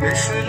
Krishna.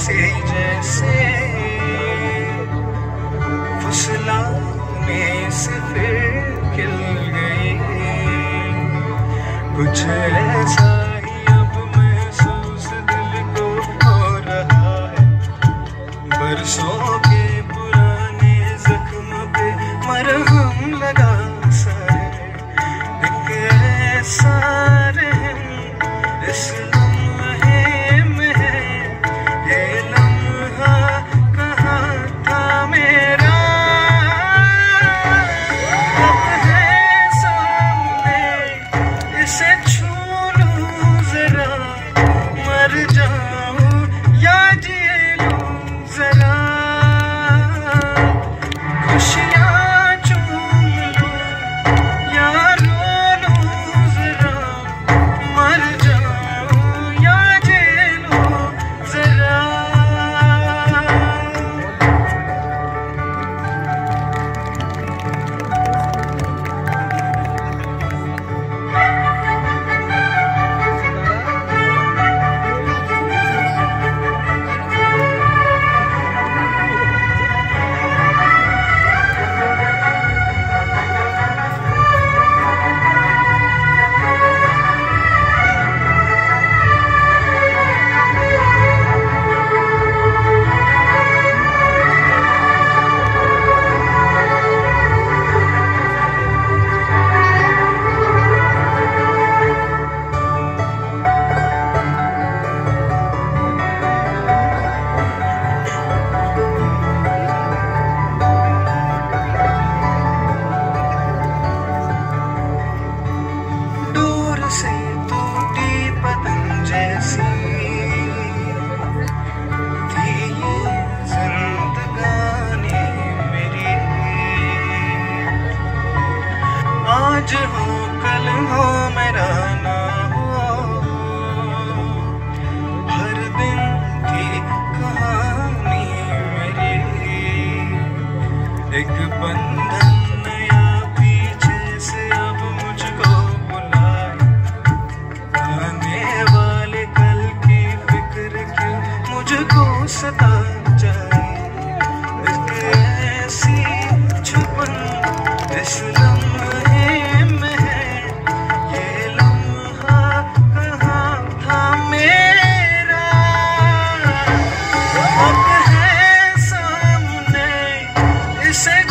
से जैसे फुसला में से फिर खिल गई। कुछ ऐसा हो कल हो मेरा ना हो हर दिन की कहानी मेरी एक बंधन नया पीछे से अब मुझको बुलाए आने वाले कल की फ़िक्र क्यों मुझको सताए say